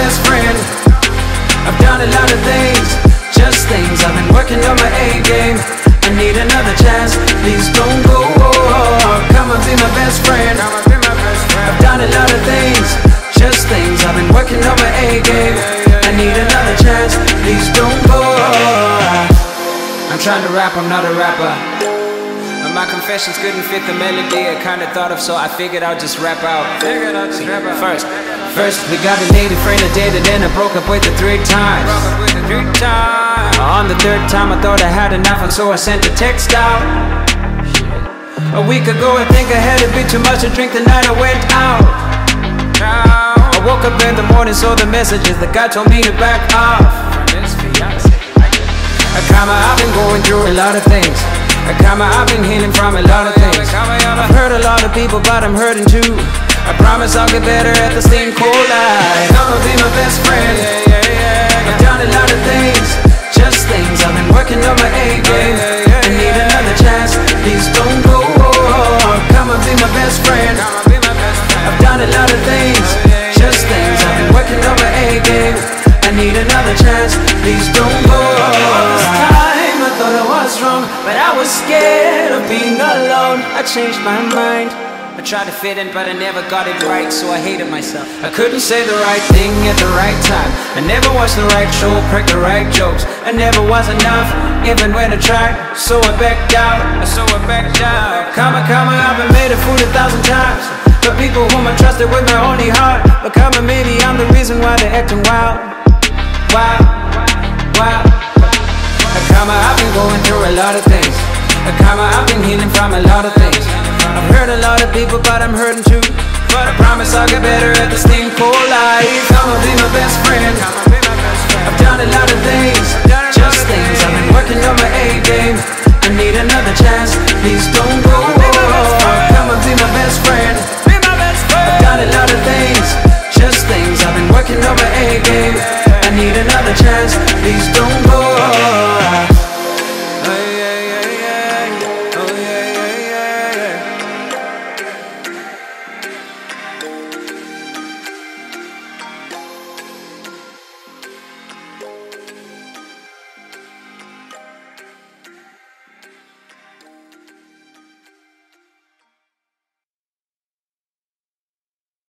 best friend. I've done a lot of things, just things I've been working on my A-game I need another chance, please don't trying to rap. I'm not a rapper. But my confessions couldn't fit the melody I kinda thought of, so I figured I'll just rap out. Figured I'll just rap out. First, first we got a native friend that dated, then I broke up with her three times. Broke up with her three times. Uh, on the third time, I thought I had enough, and so I sent a text out. A week ago, I think I had a bit too much to drink the night I went out. I woke up in the morning, saw the messages. The guy told me to back off. Karma, I've been going through a lot of things. I Karma, I've been healing from a lot of things. I've hurt a lot of people, but I'm hurting too. I promise I'll get better at the same cold light. Karma be my best friend. I've done a lot of things, just things. I've been working on my A game. I need another chance. Please don't go. Come be my best friend. I've done a lot of things, need another chance. Please don't go. All this time I thought I was wrong, but I was scared of being alone. I changed my mind. I tried to fit in, but I never got it right, so I hated myself. I couldn't say the right thing at the right time. I never watched the right show, crack the right jokes. I never was enough, even when I tried. So I backed out, so I backed out. Karma, karma, I've been made a fool a thousand times. The people whom I trusted with my only heart. But come karma, maybe I'm the reason why they're acting. Wild, going through a lot of things. A karma, I've been healing from a lot of things. I've hurt a lot of people, but I'm hurting too. But I promise I'll get better at this thing for life. Karma be my best friend. I've done a lot of things, just things I've been working on my A-game I need another chance, please don't go Come and be my best friend. I've done a lot of things, just things I've been working on my A-game I need another chance, please don't go